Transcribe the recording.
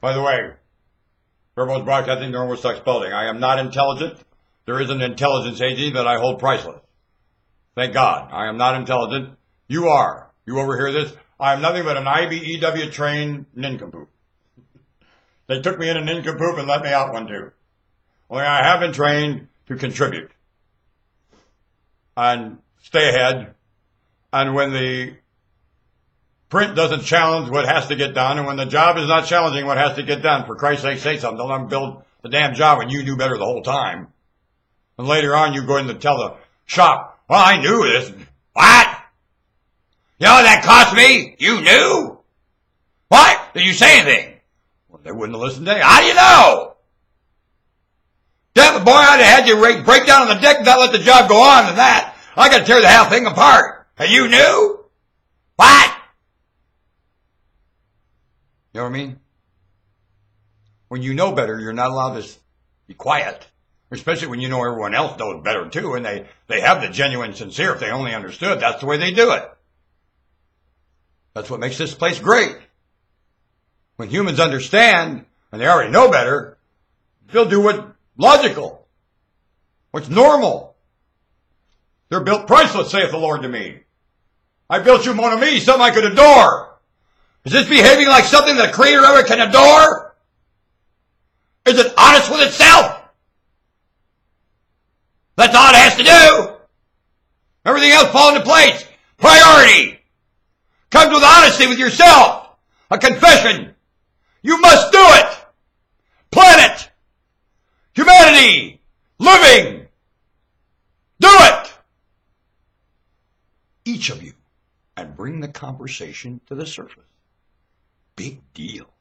By the way, Turbo's Broadcasting, NormanWoodstock Spalding. I am not intelligent. There is an intelligence agency that I hold priceless. Thank God. I am not intelligent. You are. You overhear this? I am nothing but an IBEW trained nincompoop. They took me in a nincompoop and let me out one too. Only I have been trained to contribute and stay ahead. And when the print doesn't challenge what has to get done, and when the job is not challenging what has to get done, for Christ's sake, say something. Don't let them build the damn job when you knew better the whole time. And later on, you go in to tell the shop, well, I knew this. What? You know that cost me? You knew? What? Did you say anything? Well, they wouldn't have listened to you. How do you know? Damn boy, I'd have had you break down on the deck and not let the job go on and that. I got to tear the whole thing apart. And you knew? What? You know what I mean? When you know better, you're not allowed to be quiet. Especially when you know everyone else knows better too, and they, they have the genuine sincere if they only understood. That's the way they do it. That's what makes this place great. When humans understand, and they already know better, they'll do what's logical, what's normal. They're built priceless, saith the Lord to me. I built you, mon ami, something I could adore. Is this behaving like something the Creator ever can adore? Is it honest with itself? That's all it has to do. Everything else falls into place. Priority comes with honesty with yourself. A confession. You must do it. Planet. Humanity. Living. Do it. Each of you. And bring the conversation to the surface. Big deal.